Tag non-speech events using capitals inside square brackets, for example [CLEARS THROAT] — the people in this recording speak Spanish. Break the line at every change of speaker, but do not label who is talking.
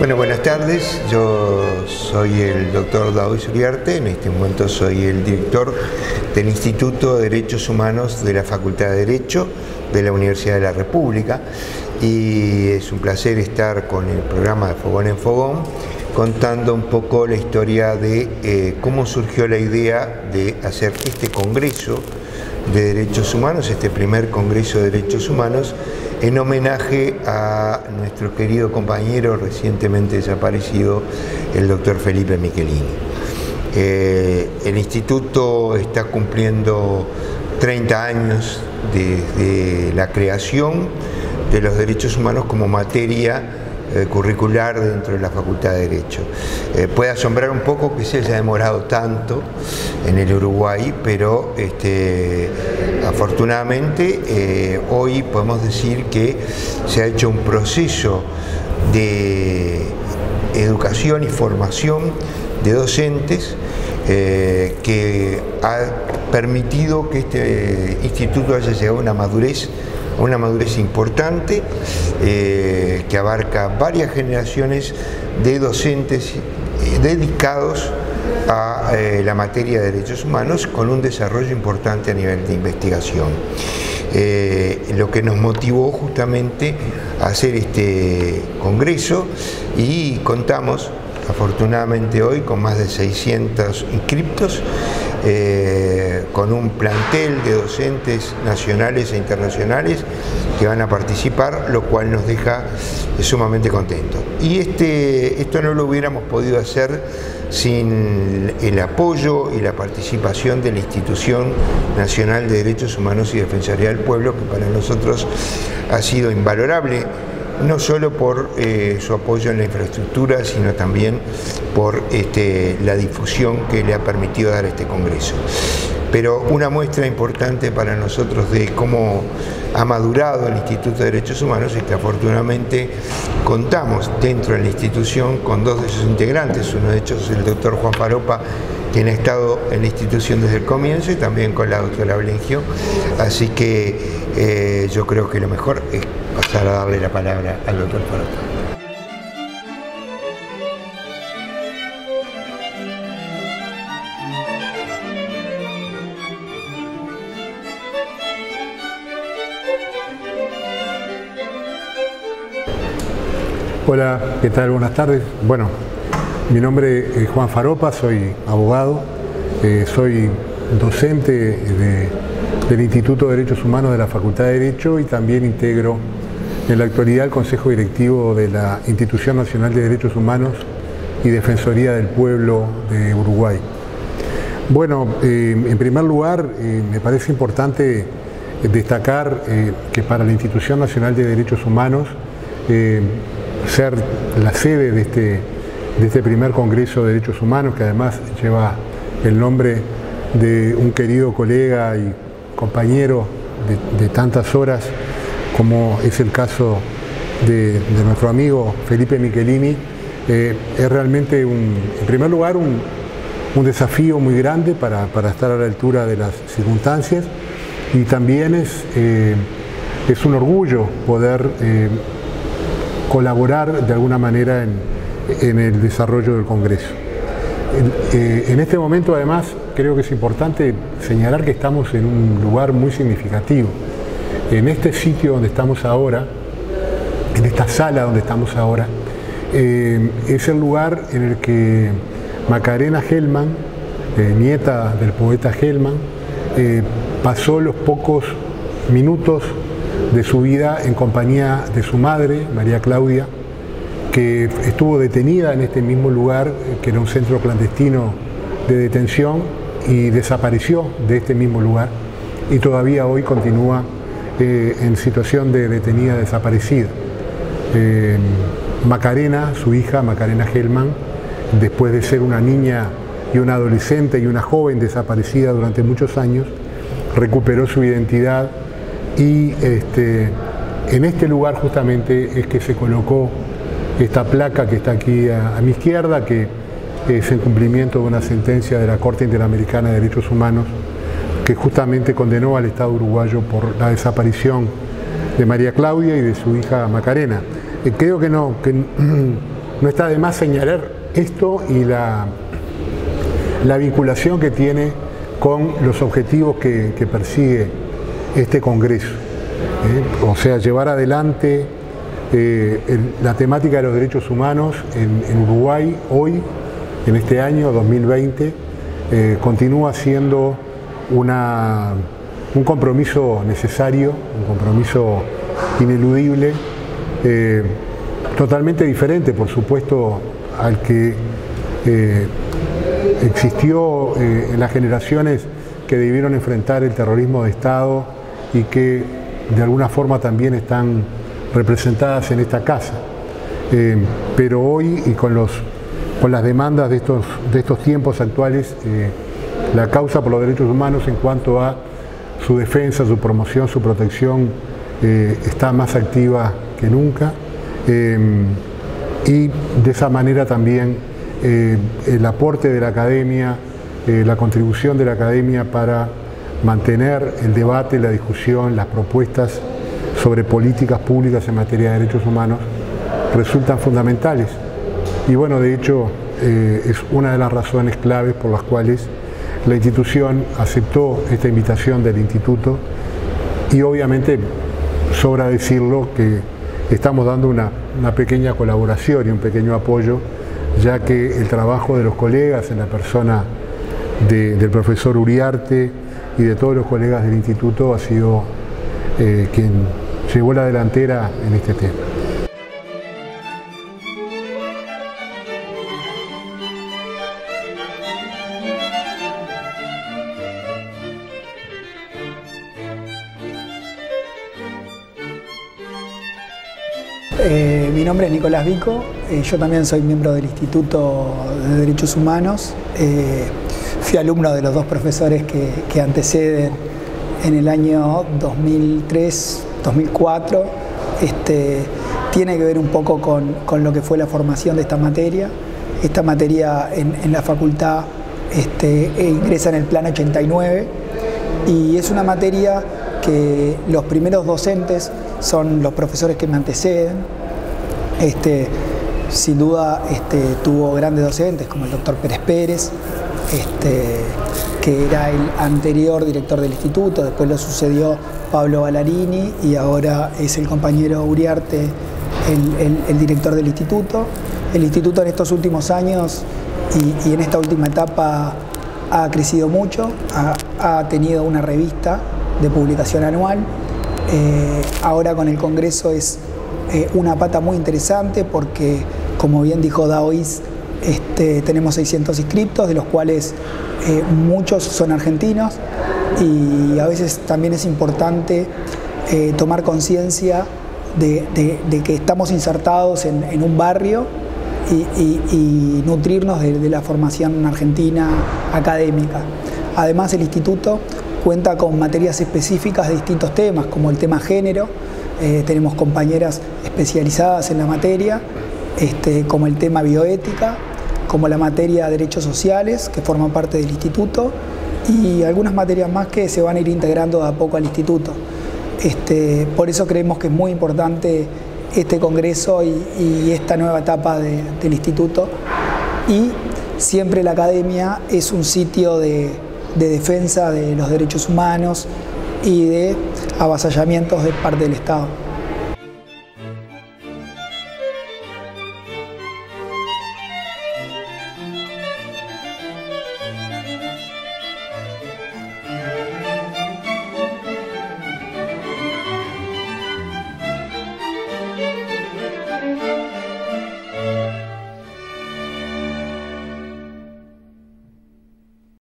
Bueno, buenas tardes. Yo soy el doctor David Uriarte. En este momento soy el director del Instituto de Derechos Humanos de la Facultad de Derecho de la Universidad de la República. Y es un placer estar con el programa de Fogón en Fogón contando un poco la historia de eh, cómo surgió la idea de hacer este Congreso de Derechos Humanos, este primer Congreso de Derechos Humanos, en homenaje a nuestro querido compañero recientemente desaparecido, el doctor Felipe Michelini. Eh, el instituto está cumpliendo 30 años desde la creación de los derechos humanos como materia eh, curricular dentro de la Facultad de Derecho. Eh, puede asombrar un poco que se haya demorado tanto en el Uruguay, pero este, afortunadamente eh, hoy podemos decir que se ha hecho un proceso de educación y formación de docentes que ha permitido que este instituto haya llegado a una madurez una madurez importante eh, que abarca varias generaciones de docentes eh, dedicados a eh, la materia de derechos humanos con un desarrollo importante a nivel de investigación. lo que nos motivó justamente a hacer este congreso y contamos afortunadamente hoy con más de 600 inscriptos eh, con un plantel de docentes nacionales e internacionales que van a participar, lo cual nos deja sumamente contentos. Y este, esto no lo hubiéramos podido hacer sin el apoyo y la participación de la Institución Nacional de Derechos Humanos y Defensoría del Pueblo, que para nosotros ha sido invalorable no solo por eh, su apoyo en la infraestructura, sino también por este, la difusión que le ha permitido dar este Congreso. Pero una muestra importante para nosotros de cómo ha madurado el Instituto de Derechos Humanos es que afortunadamente contamos dentro de la institución con dos de sus integrantes, uno de ellos es el doctor Juan Paropa, quien ha estado en la institución desde el comienzo y también con la doctora Blengio. Así que eh, yo creo que lo mejor es pasar a darle la palabra al doctor Paropa.
Hola, ¿qué tal? Buenas tardes. Bueno, mi nombre es Juan Faropa, soy abogado, eh, soy docente del Instituto de Derechos Humanos de la Facultad de Derecho y también integro en la actualidad el Consejo Directivo de la Institución Nacional de Derechos Humanos y Defensoría del Pueblo de Uruguay. Bueno, eh, en primer lugar, eh, me parece importante destacar que para la Institución Nacional de Derechos Humanos ser la sede de este, de este primer Congreso de Derechos Humanos, que además lleva el nombre de un querido colega y compañero de, tantas horas, como es el caso de, nuestro amigo Felipe Michelini, eh, es realmente, un, en primer lugar, un, desafío muy grande para, estar a la altura de las circunstancias y también es, eh, es un orgullo poder eh, colaborar de alguna manera en, el desarrollo del Congreso. Eh, en este momento además creo que es importante señalar que estamos en un lugar muy significativo. En este sitio donde estamos ahora, en esta sala donde estamos ahora, eh, es el lugar en el que Macarena Hellman, eh, nieta del poeta Hellman, pasó los pocos minutos de su vida en compañía de su madre, María Claudia, que estuvo detenida en este mismo lugar, que era un centro clandestino de detención, y desapareció de este mismo lugar y todavía hoy continúa eh, en situación de detenida desaparecida. Eh, Macarena, su hija Macarena Hellman, después de ser una niña y una adolescente y una joven desaparecida durante muchos años, recuperó su identidad y este, en este lugar justamente es que se colocó esta placa que está aquí a, mi izquierda, que es el cumplimiento de una sentencia de la Corte Interamericana de Derechos Humanos que justamente condenó al Estado uruguayo por la desaparición de María Claudia y de su hija Macarena. Eh, creo que no, que [CLEARS THROAT] no está de más señalar esto y la, la vinculación que tiene con los objetivos que, persigue este Congreso. ¿eh? O sea, llevar adelante eh, la temática de los derechos humanos en, Uruguay hoy, en este año 2020, eh, continúa siendo una, un compromiso necesario, un compromiso ineludible, totalmente diferente, por supuesto, al que existió en las generaciones que debieron enfrentar el terrorismo de Estado y que de alguna forma también están representadas en esta casa. Eh, pero hoy y con, los, con las demandas de estos, de estos tiempos actuales, eh, la causa por los derechos humanos en cuanto a su defensa, su promoción, su protección, eh, está más activa que nunca. y de esa manera también el aporte de la academia, la contribución de la academia para mantener el debate, la discusión, las propuestas sobre políticas públicas en materia de derechos humanos resultan fundamentales. Y bueno, de hecho, eh, es una de las razones claves por las cuales la institución aceptó esta invitación del instituto y obviamente sobra decirlo que estamos dando una, pequeña colaboración y un pequeño apoyo, ya que el trabajo de los colegas en la persona del profesor Uriarte y de todos los colegas del instituto ha sido eh, quien llevó la delantera en este tema.
Eh, mi nombre es Nicolás Vico, eh, yo también soy miembro del Instituto de Derechos Humanos. fui alumno de los dos profesores que, que anteceden en el año 2003 2004, este, tiene que ver un poco con, lo que fue la formación de esta materia. Esta materia en, la facultad este, e ingresa en el plan 89 y es una materia que los primeros docentes son los profesores que me anteceden. Este, sin duda este, tuvo grandes docentes como el doctor Pérez Pérez, este, que era el anterior director del instituto, después lo sucedió Pablo Ballarini y ahora es el compañero Uriarte el, director del instituto. El instituto en estos últimos años y, en esta última etapa ha crecido mucho, ha, tenido una revista de publicación anual. Eh, ahora con el Congreso es eh, una pata muy interesante porque, como bien dijo Daois, este, tenemos 600 inscriptos, de los cuales eh, muchos son argentinos y a veces también es importante eh, tomar conciencia de, que estamos insertados en, un barrio y, nutrirnos de, la formación argentina académica. Además el instituto cuenta con materias específicas de distintos temas, como el tema género, eh, tenemos compañeras especializadas en la materia, este, como el tema bioética, como la materia de derechos sociales, que forman parte del instituto, y algunas materias más que se van a ir integrando de a poco al instituto. Este, por eso creemos que es muy importante este congreso y, esta nueva etapa del instituto. Y siempre la academia es un sitio de, de defensa de los derechos humanos y de avasallamientos de parte del Estado.